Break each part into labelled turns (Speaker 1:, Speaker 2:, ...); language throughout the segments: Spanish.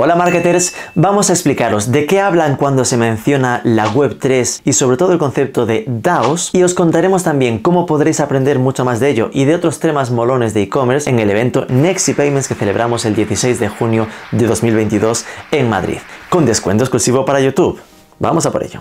Speaker 1: Hola marketers, vamos a explicaros de qué hablan cuando se menciona la Web 3 y sobre todo el concepto de DAOs y os contaremos también cómo podréis aprender mucho más de ello y de otros temas molones de e-commerce en el evento Nexi Payments que celebramos el 16 de junio de 2022 en Madrid, con descuento exclusivo para YouTube. Vamos a por ello.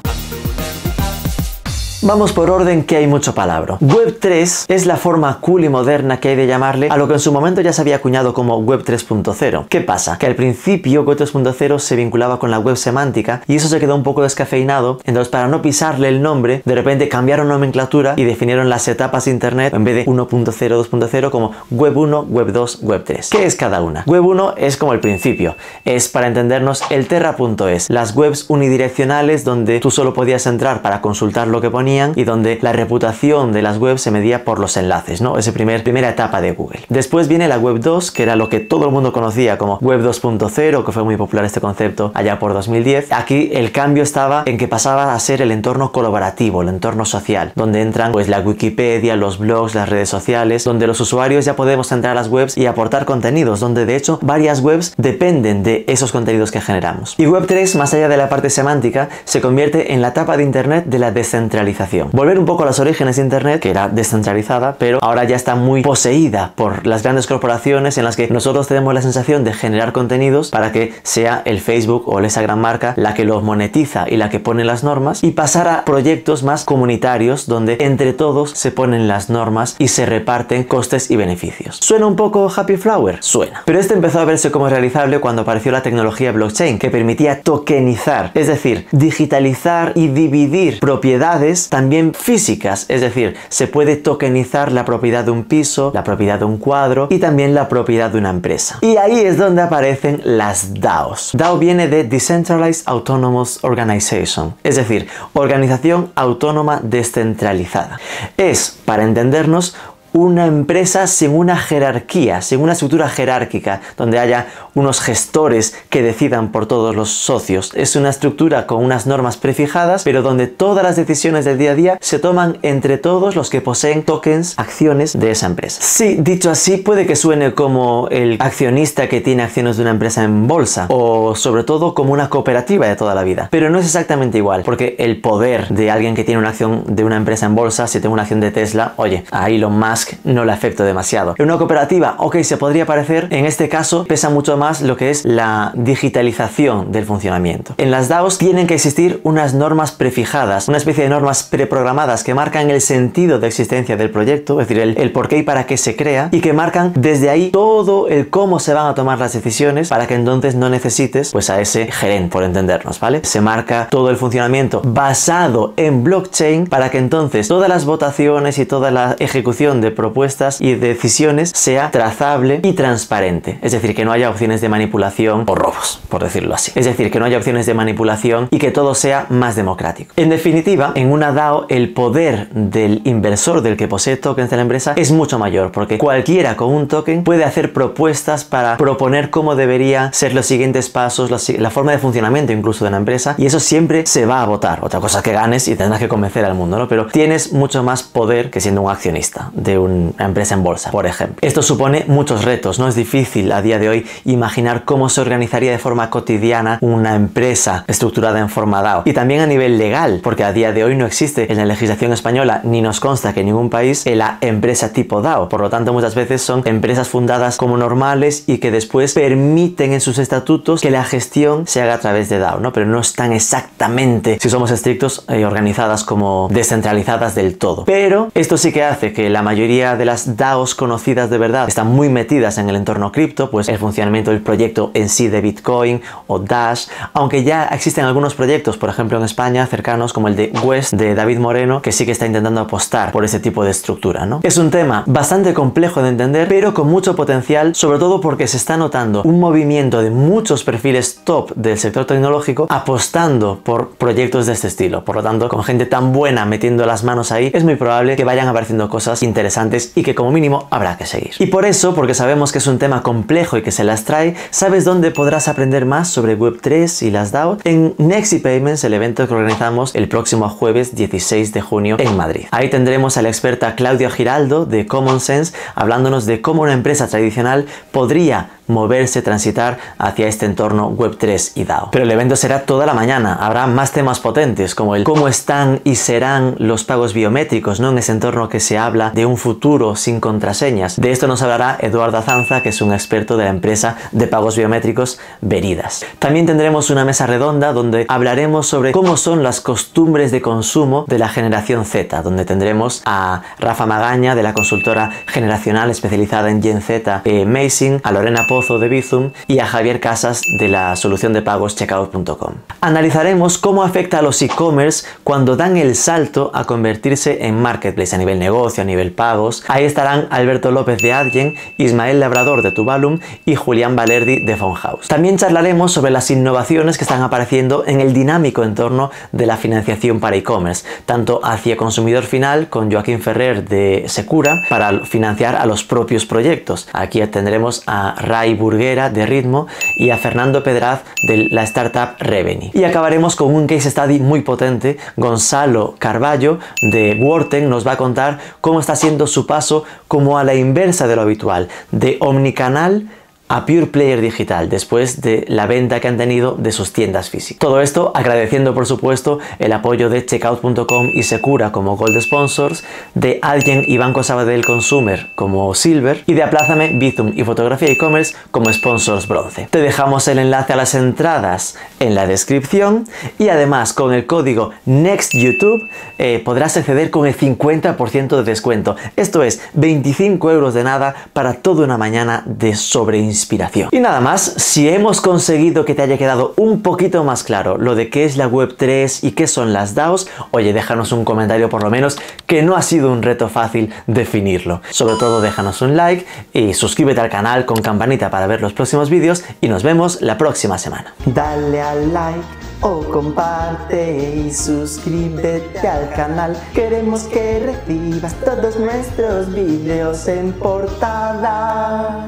Speaker 1: Vamos por orden que hay mucho palabra. Web 3 es la forma cool y moderna que hay de llamarle a lo que en su momento ya se había acuñado como Web 3.0. ¿Qué pasa? Que al principio Web 3.0 se vinculaba con la web semántica y eso se quedó un poco descafeinado, entonces para no pisarle el nombre, de repente cambiaron nomenclatura y definieron las etapas de Internet en vez de 1.0, 2.0 como Web 1, Web 2, Web 3. ¿Qué es cada una? Web 1 es como el principio, es para entendernos el terra.es, las webs unidireccionales donde tú solo podías entrar para consultar lo que y donde la reputación de las webs se medía por los enlaces, ¿no? Esa primer, primera etapa de Google. Después viene la Web 2, que era lo que todo el mundo conocía como Web 2.0, que fue muy popular este concepto allá por 2010. Aquí el cambio estaba en que pasaba a ser el entorno colaborativo, el entorno social, donde entran pues la Wikipedia, los blogs, las redes sociales, donde los usuarios ya podemos entrar a las webs y aportar contenidos, donde de hecho varias webs dependen de esos contenidos que generamos. Y Web 3, más allá de la parte semántica, se convierte en la etapa de Internet de la descentralización Volver un poco a los orígenes de Internet, que era descentralizada, pero ahora ya está muy poseída por las grandes corporaciones en las que nosotros tenemos la sensación de generar contenidos para que sea el Facebook o esa gran marca la que los monetiza y la que pone las normas y pasar a proyectos más comunitarios donde entre todos se ponen las normas y se reparten costes y beneficios. ¿Suena un poco Happy Flower? Suena. Pero este empezó a verse como realizable cuando apareció la tecnología blockchain que permitía tokenizar, es decir, digitalizar y dividir propiedades también físicas, es decir, se puede tokenizar la propiedad de un piso, la propiedad de un cuadro y también la propiedad de una empresa. Y ahí es donde aparecen las DAOs. DAO viene de Decentralized Autonomous Organization, es decir, organización autónoma descentralizada. Es, para entendernos, una empresa sin una jerarquía, sin una estructura jerárquica, donde haya unos gestores que decidan por todos los socios. Es una estructura con unas normas prefijadas, pero donde todas las decisiones del día a día se toman entre todos los que poseen tokens, acciones de esa empresa. Sí, dicho así, puede que suene como el accionista que tiene acciones de una empresa en bolsa, o sobre todo como una cooperativa de toda la vida. Pero no es exactamente igual, porque el poder de alguien que tiene una acción de una empresa en bolsa, si tengo una acción de Tesla, oye, a Elon Musk no le afecta demasiado. En una cooperativa, ok, se podría parecer, en este caso pesa mucho más lo que es la digitalización del funcionamiento. En las DAOs tienen que existir unas normas prefijadas, una especie de normas preprogramadas que marcan el sentido de existencia del proyecto, es decir, el, el por qué y para qué se crea, y que marcan desde ahí todo el cómo se van a tomar las decisiones para que entonces no necesites pues a ese gerente, por entendernos, ¿vale? Se marca todo el funcionamiento basado en blockchain para que entonces todas las votaciones y toda la ejecución de propuestas y decisiones sea trazable y transparente. Es decir, que no haya opciones de manipulación o robos, por decirlo así. Es decir, que no haya opciones de manipulación y que todo sea más democrático. En definitiva, en una DAO el poder del inversor del que posee tokens de la empresa es mucho mayor porque cualquiera con un token puede hacer propuestas para proponer cómo debería ser los siguientes pasos, la, forma de funcionamiento incluso de la empresa y eso siempre se va a votar. Otra cosa que ganes y tendrás que convencer al mundo, ¿no? Pero tienes mucho más poder que siendo un accionista de un una empresa en bolsa, por ejemplo. Esto supone muchos retos, no es difícil a día de hoy imaginar cómo se organizaría de forma cotidiana una empresa estructurada en forma DAO. Y también a nivel legal, porque a día de hoy no existe en la legislación española ni nos consta que en ningún país la empresa tipo DAO. Por lo tanto, muchas veces son empresas fundadas como normales y que después permiten en sus estatutos que la gestión se haga a través de DAO, ¿no? Pero no están exactamente, si somos estrictos, eh, organizadas como descentralizadas del todo. Pero esto sí que hace que la mayoría de las DAOs conocidas de verdad están muy metidas en el entorno cripto, pues el funcionamiento del proyecto en sí de Bitcoin o Dash, aunque ya existen algunos proyectos, por ejemplo en España, cercanos como el de West de David Moreno, que sí que está intentando apostar por ese tipo de estructura, ¿no? Es un tema bastante complejo de entender, pero con mucho potencial, sobre todo porque se está notando un movimiento de muchos perfiles top del sector tecnológico apostando por proyectos de este estilo. Por lo tanto, con gente tan buena metiendo las manos ahí, es muy probable que vayan apareciendo cosas interesantes y que como mínimo habrá que seguir. Y por eso, porque sabemos que es un tema complejo y que se las trae, ¿sabes dónde podrás aprender más sobre Web3 y las DAO? En Nexi Payments, el evento que organizamos el próximo jueves 16 de junio en Madrid. Ahí tendremos a la experta Claudia Giraldo de Common Sense hablándonos de cómo una empresa tradicional podría moverse, transitar hacia este entorno Web3 y DAO. Pero el evento será toda la mañana, habrá más temas potentes como el cómo están y serán los pagos biométricos, ¿no? En ese entorno que se habla de un futuro sin contraseñas. De esto nos hablará Eduardo Azanza, que es un experto de la empresa de pagos biométricos Veridas. También tendremos una mesa redonda donde hablaremos sobre cómo son las costumbres de consumo de la generación Z, donde tendremos a Rafa Magaña de la consultora generacional especializada en Gen Z eh, a Lorena De Bizum y a Javier Casas de la solución de pagos checkout.com. Analizaremos cómo afecta a los e-commerce cuando dan el salto a convertirse en marketplace a nivel negocio, a nivel pagos. Ahí estarán Alberto López de Adyen, Ismael Labrador de Tuvalum y Julián Valerdi de House. También charlaremos sobre las innovaciones que están apareciendo en el dinámico entorno de la financiación para e-commerce, tanto hacia consumidor final con Joaquín Ferrer de Secura para financiar a los propios proyectos. Aquí tendremos a Ray Burguera de Ritmo y a Fernando Pedraz de la startup Reveni. Y acabaremos con un case study muy potente. Gonzalo Carballo de Worten nos va a contar cómo está siendo su paso como a la inversa de lo habitual, de omnicanal a Pure Player Digital después de la venta que han tenido de sus tiendas físicas. Todo esto agradeciendo por supuesto el apoyo de Checkout.com y Secura como Gold Sponsors, de Alguien y Banco Sabadell Consumer como Silver y de Aplázame, Bizum y Fotografía e-commerce como Sponsors Bronce. Te dejamos el enlace a las entradas en la descripción y además con el código NEXTYOUTUBE eh, podrás acceder con el 50% de descuento. Esto es 25 euros de nada para toda una mañana de sobre inspiración. Y nada más, si hemos conseguido que te haya quedado un poquito más claro lo de qué es la Web3 y qué son las DAOs, oye, déjanos un comentario por lo menos, que no ha sido un reto fácil definirlo. Sobre todo déjanos un like y suscríbete al canal con campanita para ver los próximos vídeos y nos vemos la próxima semana.
Speaker 2: Dale al like o comparte y suscríbete al canal. Queremos que recibas todos nuestros vídeos en portada.